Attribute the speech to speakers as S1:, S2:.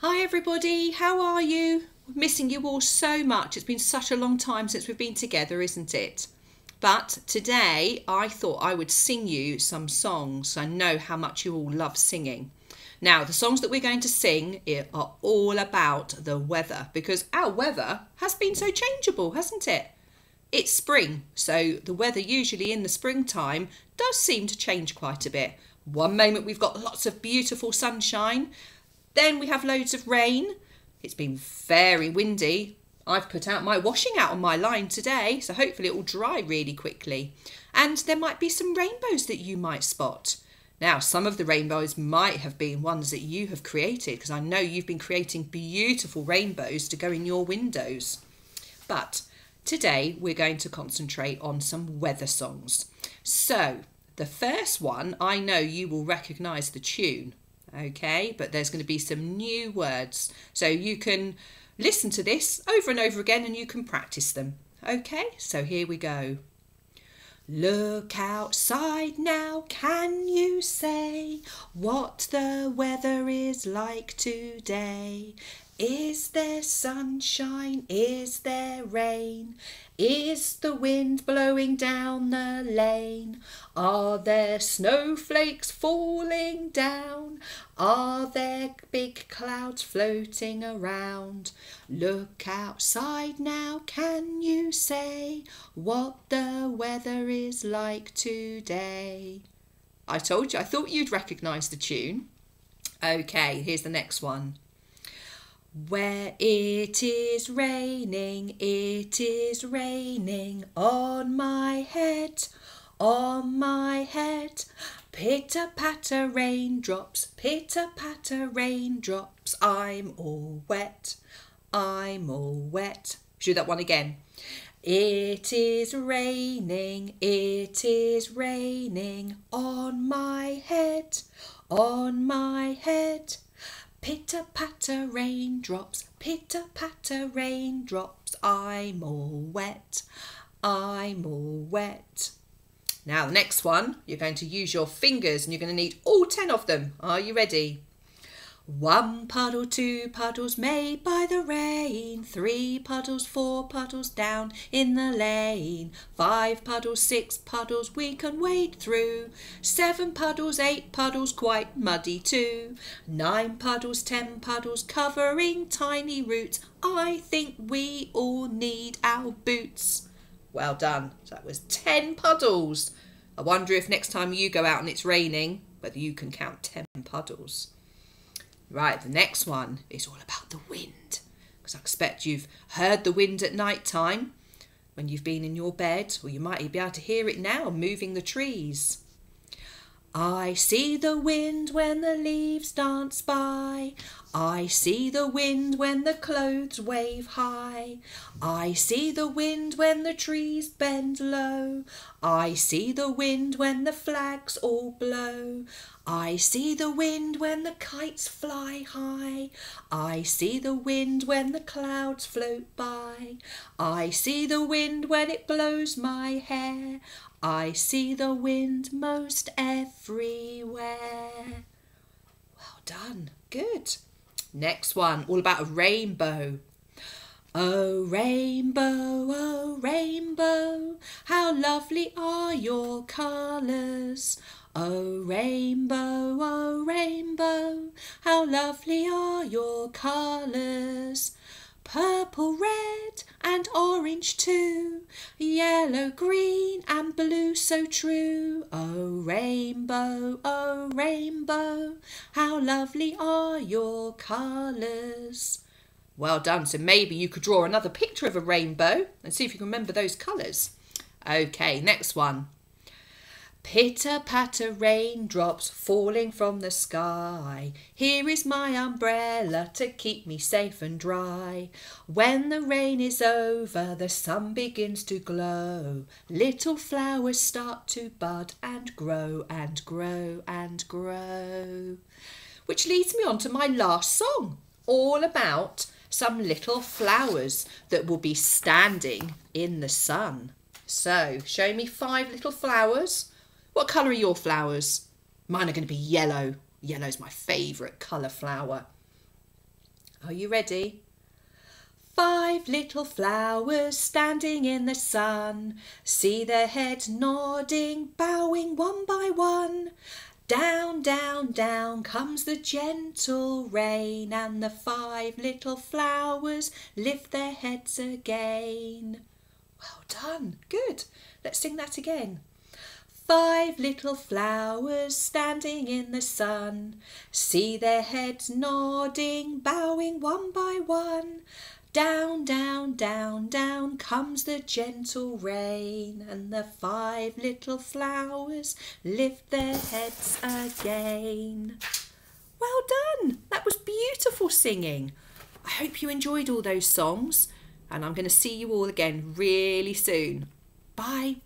S1: Hi everybody, how are you? Missing you all so much. It's been such a long time since we've been together, isn't it? But today I thought I would sing you some songs. I know how much you all love singing. Now, the songs that we're going to sing are all about the weather because our weather has been so changeable, hasn't it? It's spring, so the weather usually in the springtime does seem to change quite a bit. One moment we've got lots of beautiful sunshine, then we have loads of rain. It's been very windy. I've put out my washing out on my line today, so hopefully it will dry really quickly. And there might be some rainbows that you might spot. Now, some of the rainbows might have been ones that you have created, because I know you've been creating beautiful rainbows to go in your windows. But today we're going to concentrate on some weather songs. So, the first one, I know you will recognise the tune okay? But there's going to be some new words. So you can listen to this over and over again and you can practice them, okay? So here we go. Look outside now, can you say what the weather is like today? Is there sunshine? Is there rain? Is the wind blowing down the lane? Are there snowflakes falling down? Are there big clouds floating around? Look outside now, can you say what the weather is like today? I told you, I thought you'd recognise the tune. Okay, here's the next one. Where it is raining, it is raining on my head, on my head. Pitter patter raindrops, pitter patter raindrops. I'm all wet, I'm all wet. Do that one again. It is raining, it is raining on my head, on my head. Pitter patter raindrops, pitter patter raindrops, I'm all wet, I'm all wet. Now, the next one, you're going to use your fingers and you're going to need all 10 of them. Are you ready? One puddle, two puddles made by the rain, three puddles, four puddles down in the lane, five puddles, six puddles we can wade through, seven puddles, eight puddles quite muddy too, nine puddles, ten puddles covering tiny roots. I think we all need our boots. Well done. That was 10 puddles. I wonder if next time you go out and it's raining, whether you can count 10 puddles. Right, the next one is all about the wind. Because I expect you've heard the wind at night time when you've been in your bed, or you might be able to hear it now moving the trees. I see the wind when the leaves dance by. I see the wind when the clothes wave high. I see the wind when the trees bend low. I see the wind when the flags all blow. I see the wind when the kites fly high. I see the wind when the clouds float by. I see the wind when it blows my hair. I see the wind most everywhere. Well done. Good. Next one, all about a rainbow. Oh, rainbow, oh, rainbow, how lovely are your colours. Oh, rainbow, oh, rainbow, how lovely are your colours. Purple, red, and orange too, yellow, green, and blue so true. Oh, rainbow, oh, rainbow, how lovely are your colours. Well done. So maybe you could draw another picture of a rainbow and see if you can remember those colours. Okay, next one. Pitter patter raindrops falling from the sky. Here is my umbrella to keep me safe and dry. When the rain is over, the sun begins to glow. Little flowers start to bud and grow and grow and grow. Which leads me on to my last song, all about some little flowers that will be standing in the sun. So, show me five little flowers what colour are your flowers? Mine are going to be yellow. Yellow's my favourite colour flower. Are you ready? Five little flowers standing in the sun, see their heads nodding, bowing one by one. Down, down, down comes the gentle rain, and the five little flowers lift their heads again. Well done, good. Let's sing that again. Five little flowers standing in the sun, see their heads nodding, bowing one by one. Down, down, down, down comes the gentle rain, and the five little flowers lift their heads again. Well done! That was beautiful singing. I hope you enjoyed all those songs, and I'm going to see you all again really soon. Bye.